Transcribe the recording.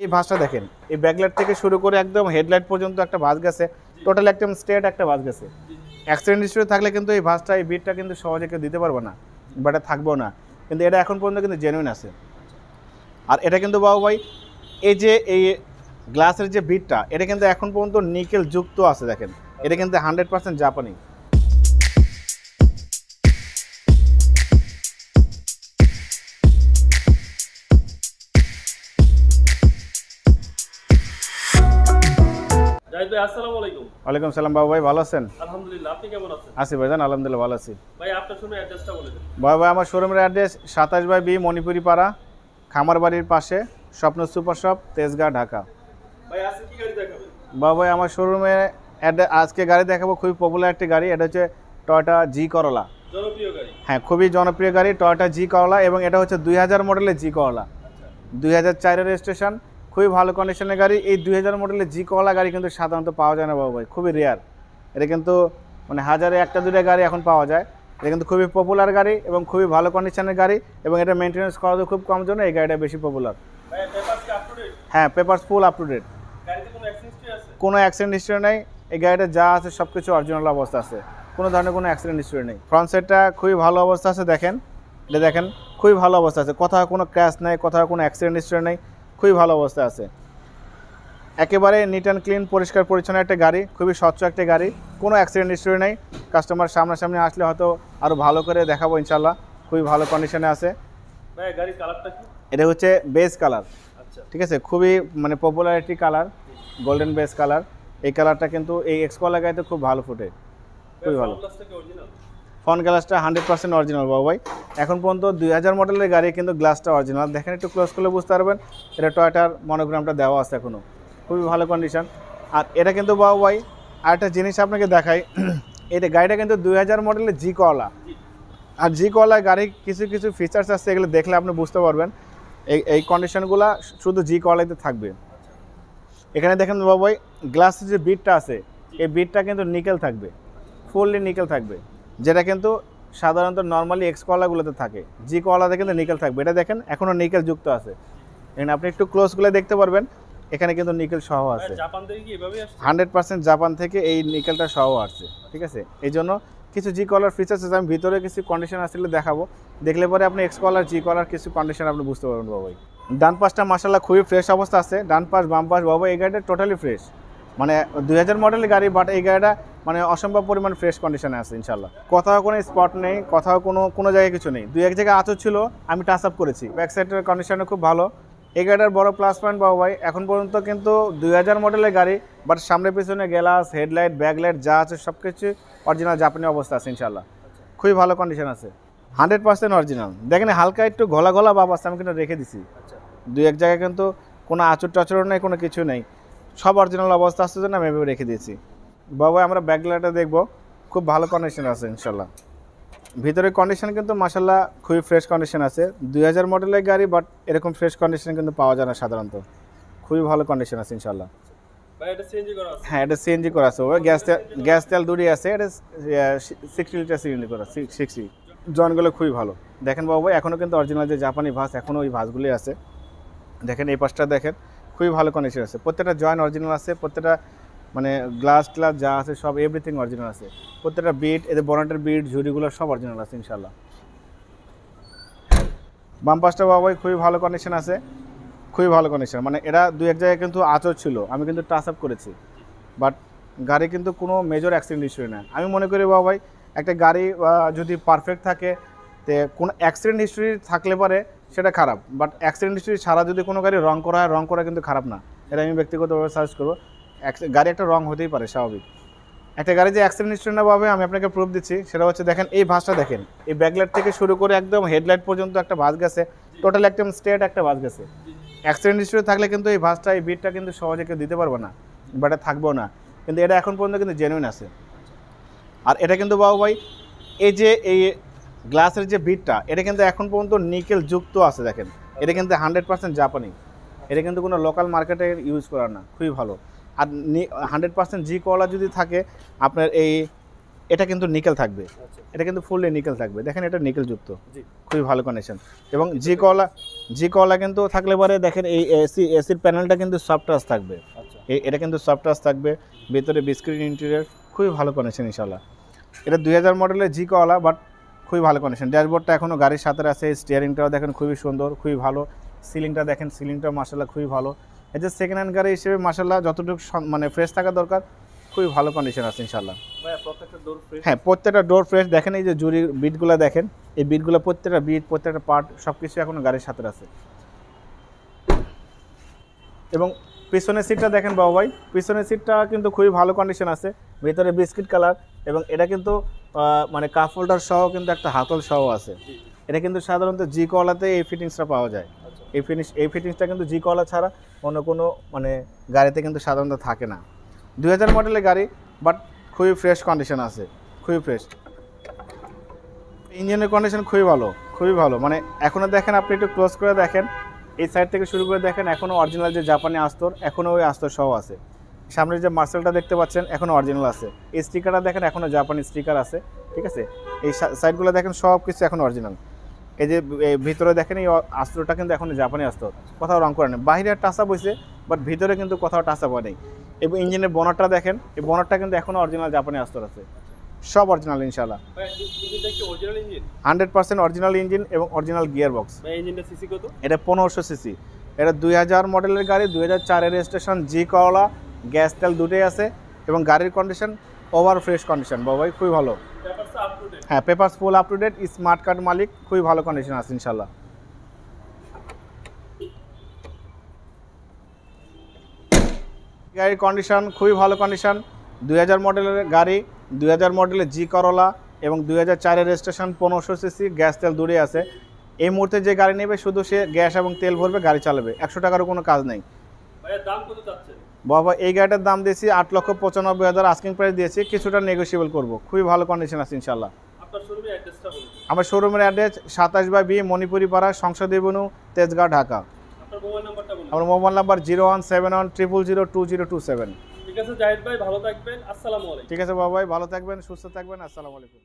এই ভাঁজটা দেখেন, এই ব্যাকলাইট থেকে শুরু করে একদম হেডলাইট পর্যন্ত একটা ভাঁজ গেছে টোটাল একদম স্ট্রেট একটা ভাঁজ গেছে। অ্যাক্সিডেন্ট হিস্ট্রি থাকলে কিন্তু এই ভাঁজটা, এই বিটটা কিন্তু সহজে কেউ দিতে পারব না বাট থাকবেও না। কিন্তু এটা এখন পর্যন্ত কিন্তু জেনুইন আছে। আর এটা কিন্তু বাবু ভাই, এই যে, এই গ্লাসের যে বিটটা এটা কিন্তু এখন পর্যন্ত নিকেল যুক্ত আছে দেখেন। এটা কিন্তু হান্ড্রেড পার্সেন্ট জাপানি ভাই আসসালামু আলাইকুম। ওয়ালাইকুম সালাম বাবু ভাই ভালো আছেন? আলহামদুলিল্লাহ আপনি কেমন আছেন? আছি ভাইজান আলহামদুলিল্লাহ ভালো আছি। ভাই আপনার শুনে অ্যাড্রেসটা বলে দিন। বাবু ভাই আমার শোরুমের অ্যাড্রেস সাতাশ বাই বি মণিপুরি পাড়া খামার বাড়ির পাশে স্বপ্ন সুপার শপ তেজগাঁ ঢাকা। ভাই আজকে কি গাড়ি দেখাবেন? বাবু ভাই আমার শোরুমে আজকে গাড়ি দেখাবো খুবই পপুলার একটি গাড়ি এটা হচ্ছে টয়টা জি করলা জনপ্রিয় গাড়ি। হ্যাঁ খুবই জনপ্রিয় গাড়ি টয়টা জি করলা এবং এটা হচ্ছে দুই হাজার মডেলের জি করলা দুই হাজার চারের রেজিস্ট্রেশন খুবই ভালো কন্ডিশনের গাড়ি। এই দুই হাজার মডেলের জি কলা গাড়ি কিন্তু সাধারণত পাওয়া যায় না বাবু ভাই খুবই রেয়ার এটা কিন্তু মানে হাজারে একটা দুটা গাড়ি এখন পাওয়া যায়। এটা কিন্তু খুবই পপুলার গাড়ি এবং খুবই ভালো কন্ডিশনের গাড়ি এবং এটা মেনটেন্যান্স করা খুব কম জন্য এই গাড়িটা বেশি পপুলার হ্যাঁ paper full up to date কোনো অ্যাক্সিডেন্ট হিস্ট্রি কোনো অ্যাক্সিডেন্ট হিস্ট্রি নেই। এই গাড়িটা যা আছে সব কিছু অরিজিনাল অবস্থা আছে। কোনো ধরনের কোনো অ্যাক্সিডেন্ট হিস্ট্রি নেই। ফ্রন্ট সাইডটা খুবই ভালো অবস্থা আছে দেখেন। এটা দেখেন খুবই ভালো অবস্থা আছে। কোথাও কোনো ক্র্যাশ নেই কোথাও কোনো অ্যাক্সিডেন্ট হিস্ট্রি নেই। খুবই ভালো অবস্থা আছে। একেবারে নিট অ্যান্ড ক্লিন পরিষ্কার পরিচ্ছন্ন একটা গাড়ি খুবই স্বচ্ছ একটা গাড়ি কোনো অ্যাক্সিডেন্ট হিস্ট্রি নেই। কাস্টমার সামনাসামনি আসলে হয়তো আরও ভালো করে দেখাবো ইনশাল্লাহ খুবই ভালো কন্ডিশনে আছে। এটা হচ্ছে বেস কালার আচ্ছা। ঠিক আছে? খুবই মানে পপুলার একটি কালার গোল্ডেন বেস কালার এই কালারটা কিন্তু এই এক্সকলা গাড়িতে খুব ভালো ফুটে। খুবই ভালো। ফ্রন্ট গ্লাসটা হান্ড্রেড পার্সেন্ট অরিজিনাল, বাবু ভাই। এখন পর্যন্ত দুই হাজার মডেলের গাড়ি কিন্তু গ্লাসটা অরিজিনাল। দেখেন একটু ক্লোজ করলে বুঝতে পারবেন, এটা টয়টার মনোগ্রামটা দেওয়া আছে এখনও খুবই ভালো কন্ডিশন আর এটা কিন্তু বাবু ভাই, আরেকটা জিনিস আপনাকে দেখাই, এটা গাড়িটা কিন্তু দুই হাজার মডেলের জি কলা আর জি কলা গাড়ির কিছু কিছু ফিচার্স আছে, এগুলো দেখলে আপনি বুঝতে পারবেন। এই এই কন্ডিশনগুলো শুধু জি কলাইতে থাকবে। এখানে দেখেন বাবু ভাই গ্লাসের যে বিটটা আছে, এই বিটটা কিন্তু নিকেল থাকবে। ফুললি নিকেল থাকবে। যেটা কিন্তু সাধারণত নর্মালি এক্স কলাগুলোতে থাকে। জি কলাতে কিন্তু নিকেল থাকবে। এটা দেখেন এখনও নিকেল যুক্ত আছে। এখানে আপনি একটু ক্লোজগুলো দেখতে পারবেন এখানে কিন্তু নিকেল সহ আছে। হান্ড্রেড পার্সেন্ট জাপান থেকে এই নিকেলটা সহ আসছে ঠিক আছে? এই জন্য কিছু জি কলার ফিচার্স আছে আমি ভিতরে কিছু কন্ডিশন আসলে দেখাবো। দেখলে পরে আপনি এক্স কলার জি কলার কিছু কন্ডিশন আপনি বুঝতে পারবেন বাবাই। ডান পাশটা মাসাল্লাহ খুবই ফ্রেশ অবস্থা আছে। ডান পাশ বাম পাশ বাবা এই গাড়িটা টোটালি ফ্রেশ মানে দুই হাজার মডেলের গাড়ি বাট এই গাড়িটা মানে অসম্ভব পরিমাণ ফ্রেশ কন্ডিশনে আছে ইনশাল্লাহ কোথাও কোনো স্পট নেই কোথাও কোনো কোনো জায়গায় কিছু নেই। দুই এক জায়গায় আচর ছিল আমি টাচ আপ করেছি। ব্যাক সাইডের কন্ডিশনও খুব ভালো। এই গাড়িটার বড় প্লাস পয়েন্ট বাবু ভাই। এখন পর্যন্ত কিন্তু দুই হাজার মডেলের গাড়ি বাট সামনে পিছনে গ্লাস হেডলাইট ব্যাকলাইট যা আছে সব কিছু অরিজিনাল জাপানি অবস্থা আছে ইনশাল্লাহ খুবই ভালো কন্ডিশন আছে। হান্ড্রেড পার্সেন্ট অরিজিনাল দেখেন হালকা একটু ঘোলা ঘোলা ভাব আছে আমি কিন্তু রেখে দিছি। আচ্ছা। দুই এক জায়গায় কিন্তু কোনো আচর টাচরও নেই কোনো কিছু নেই। সব অরিজিনাল অবস্থা আছে জন্য আমি এভাবে রেখে দিয়েছি। বাবা আমরা ব্যাকলাইটটা দেখব। খুব ভালো কন্ডিশন আছে ইনশাল্লাহ ভিতরের কন্ডিশন কিন্তু মাসাল্লাহ খুবই ফ্রেশ কন্ডিশন আছে। দুই হাজার মডেলের গাড়ি বাট এরকম ফ্রেশ কন্ডিশন কিন্তু পাওয়া যায় না সাধারণত। খুবই ভালো কন্ডিশন আছে ইনশাল্লাহ হ্যাঁ এটা সিএনজি করা আছে। ওই গ্যাস তেল গ্যাস তেল দুটি আছে এটা সিক্সটি লিটার সিএনজি করা সিক্সটি জয়েন্টগুলো খুবই ভালো। দেখেন বাবু এখনও কিন্তু অরিজিনাল যে জাপানি ভাস এখনও ওই ভাসগুলি আছে। দেখেন এই পাশটা দেখেন খুবই ভালো কন্ডিশন আছে। প্রত্যেকটা জয়েন্ট অরিজিনাল আছে প্রত্যেকটা মানে গ্লাস গ্লাস যা আছে সব এভরিথিং অরিজিনাল আছে। প্রত্যেকটা বিট এদের বনাটের বিট ঝুড়িগুলো সব অরিজিনাল আছে ইনশাল্লাহ বাম পাশটা বাবাই খুবই ভালো কন্ডিশন আছে। খুবই ভালো কন্ডিশন মানে এরা দু এক জায়গায় কিন্তু আচর ছিল। আমি কিন্তু টাচ আপ করেছি। বাট গাড়ি কিন্তু কোনো মেজর অ্যাক্সিডেন্ট ইস্যু না আমি মনে করি বাবা ভাই একটা গাড়ি যদি পারফেক্ট থাকে, তে কোনো অ্যাক্সিডেন্ট হিস্ট্রি থাকলে পরে সেটা খারাপ। বাট অ্যাক্সিডেন্ট হিস্ট্রি ছাড়া যদি কোনো গাড়ি রং করা হয় রং করা কিন্তু খারাপ না। এটা আমি ব্যক্তিগতভাবে সার্চ করব। গাড়ি একটা রং হতেই পারে, স্বাভাবিক। একটা গাড়ি যে অ্যাক্সিডেন্ট হিস্ট্রি না পাবে আমি আপনাকে প্রুফ দিচ্ছি, সেটা হচ্ছে দেখেন, এই ভাঁজটা দেখেন। এই ব্যাকলাইট থেকে শুরু করে একদম হেডলাইট পর্যন্ত একটা ভাঁজ গেছে টোটাল একদম স্ট্রেট একটা ভাঁজ গেছে। অ্যাক্সিডেন্ট হিস্ট্রি থাকলে কিন্তু এই ভাঁজটা, এই বিটটা কিন্তু সহজে কেউ দিতে পারবে না বাট থাকবেও না। কিন্তু এটা এখন পর্যন্ত কিন্তু জেনুইন আছে। আর এটা কিন্তু বাবু ভাই, এই যে এই গ্লাসের যে বিটটা এটা কিন্তু এখন পর্যন্ত নিকেল যুক্ত আছে, দেখেন। এটা কিন্তু হান্ড্রেড পার্সেন্ট জাপানি এটা কিন্তু কোনো লোকাল মার্কেটে ইউজ করা না, খুবই ভালো। আর হান্ড্রেড পার্সেন্ট জি কলা যদি থাকে আপনার এই এটা কিন্তু নিকেল থাকবে। আচ্ছা। এটা কিন্তু ফুললি নিকেল থাকবে। দেখেন এটা নিকেল যুক্ত খুবই ভালো কন্ডিশন এবং জি কলা জি কলা কিন্তু থাকলে পরে দেখেন এই এসি এসির প্যানেলটা কিন্তু সফট টাচ থাকবে। আচ্ছা। এই এটা কিন্তু সফট টাচ থাকবে। ভিতরে বিস্ক্রিন ইন্টেরিয়ার খুবই ভালো কন্ডিশন ইনশাল্লাহ এটা দুই হাজার মডেলের জি কলা বাট খুবই ভালো কন্ডিশন ড্যাশবোর্ডটা এখনও গাড়ির সাথে আছে স্টিয়ারিংটাও দেখেন খুবই সুন্দর খুবই ভালো। সিলিংটা দেখেন সিলিংটাও মাসাল্লাহ খুবই ভালো। এই যে সেকেন্ড হ্যান্ড গাড়ি হিসেবে মাসাল্লাহ যতটুকু মানে ফ্রেশ থাকা দরকার খুবই ভালো কন্ডিশন আছে ইনশাল্লাহ হ্যাঁ প্রত্যেকটা ডোর ফ্রেশ দেখেন এই যে জুরির বিটগুলো দেখেন এই বিটগুলো প্রত্যেকটা বিট প্রত্যেকটা পার্ট সব কিছু এখনও গাড়ির সাথে আছে। এবং পিছনের সিটটা দেখেন বাবু ভাই পিছনের সিটটা কিন্তু খুবই ভালো কন্ডিশন আছে। ভেতরে বিস্কিট কালার এবং এটা কিন্তু মানে কাপ হোল্ডার সহ কিন্তু একটা হাতল সহ আছে। এটা কিন্তু সাধারণত জি কলাতে এই ফিটিংসটা পাওয়া যায়। আচ্ছা। এই ফিনিশ এই ফিটিংসটা কিন্তু জি কলা ছাড়া অন্য কোনো মানে গাড়িতে কিন্তু সাধারণত থাকে না। দুই হাজার মডেলের গাড়ি বাট খুবই ফ্রেশ কন্ডিশন আছে। খুবই ফ্রেশ ইঞ্জিনের কন্ডিশন খুবই ভালো খুবই ভালো। মানে এখনও দেখেন আপনি একটু ক্লোজ করে দেখেন। এই সাইড থেকে শুরু করে দেখেন এখনও অরিজিনাল যে জাপানি আস্তর এখনও ওই আস্তর সহ আছে। সামনের যে মার্সেলটা দেখতে পাচ্ছেন এখনও অরিজিনাল আছে। এই স্টিকারটা দেখেন এখনও জাপানি স্টিকার আছে। ঠিক আছে? এই সাইডগুলো দেখেন সব কিছু এখন অরিজিনাল এই যে এই ভিতরে দেখেন এই আস্ত্রটা কিন্তু এখন জাপানি অস্ত্র। কোথাও রং করে নেই। বাইরে টাচা বইছে বাট ভিতরে কিন্তু কোথাও টাচা হয় নেই। এবং ইঞ্জিনের বনারটা দেখেন এই বনারটা কিন্তু এখনও অরিজিনাল জাপানি অস্ত্র আছে। সব অরিজিনাল ইনশাল্লাহ হান্ড্রেড পার্সেন্ট অরিজিনাল ইঞ্জিন? এবং অরিজিনাল গিয়ার বক্স এটা পনেরোশো সিসি এটা দুই হাজার মডেলের গাড়ি দুই হাজার চারের রেজিস্ট্রেশন জি করলা গ্যাস তেল দুটোই আছে এবং গাড়ির কন্ডিশন ওভার ফ্রেশ কন্ডিশন বাবাই খুবই ভালো। হ্যাঁ paper full up to date smart card মালিক খুবই ভালো কন্ডিশন আছে ইনশাল্লাহ গাড়ির কন্ডিশন খুবই ভালো কন্ডিশন দুই হাজার মডেলের গাড়ি দুই হাজার মডেলের জি করলা এবং দুই হাজার চারের রেজিস্ট্রেশন পনেরোশো সিসি গ্যাস তেল দূরে আছে। এই মুহূর্তে যে গাড়ি নেবে শুধু সে গ্যাস এবং তেল ভরবে গাড়ি চালাবে। একশো টাকারও কোনো কাজ নেই। দাম কত চাচ্ছেন? বাবা এই গাড়িটার দাম দিয়েছি আট লক্ষ পঁচানব্বই হাজার। আস্কিং প্রাইস দিয়েছি কিছুটা নেগোসিয়েবল করব। খুবই ভালো কন্ডিশন আছে ইনশাল্লাহ আমার শোরুমের অ্যাড্রেস সাতাশ বাই বি মণিপুরি পাড়া সংসদ এভিনিউ তেজগাঁও ঢাকা। আমার mobile number zero one seven one triple zero two zero two seven. ঠিক আছে জাহিদ ভাই ভালো থাকবেন। আসসালামু আলাইকুম। ঠিক আছে বাবাই ভালো থাকবেন সুস্থ থাকবেন আসসালামু আলাইকুম।